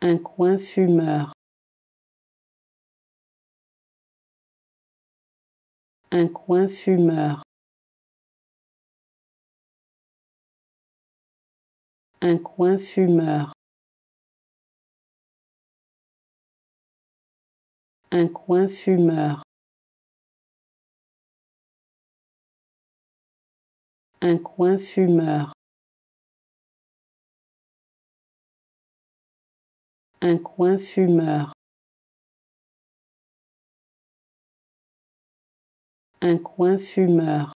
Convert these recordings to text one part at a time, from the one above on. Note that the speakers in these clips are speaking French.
Un coin fumeur. Un coin fumeur. Un coin fumeur. Un coin fumeur. Un coin fumeur. Un coin fumeur. Un coin fumeur.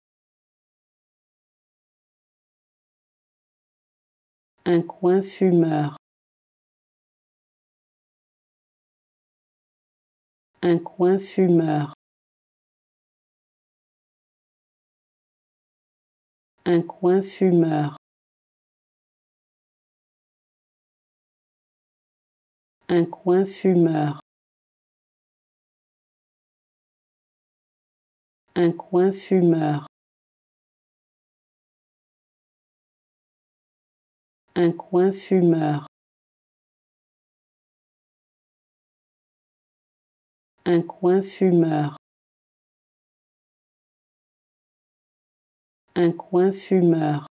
Un coin fumeur. Un coin fumeur. Un coin fumeur. Un coin fumeur. Un coin fumeur. Un coin fumeur. Un coin fumeur. Un coin fumeur.